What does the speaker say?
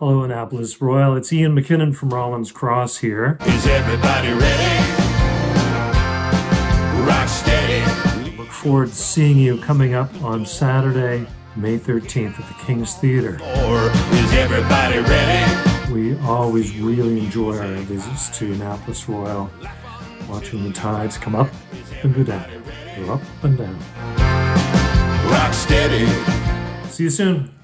Hello, Annapolis Royal. It's Ian McKinnon from Rawlins Cross here. Is everybody ready? Rock steady. Look forward to seeing you coming up on Saturday, May 13th at the King's Theater. Or is everybody ready? We always really enjoy our visits to Annapolis Royal, watching the tides come up and go down, go up and down. Rock steady. See you soon.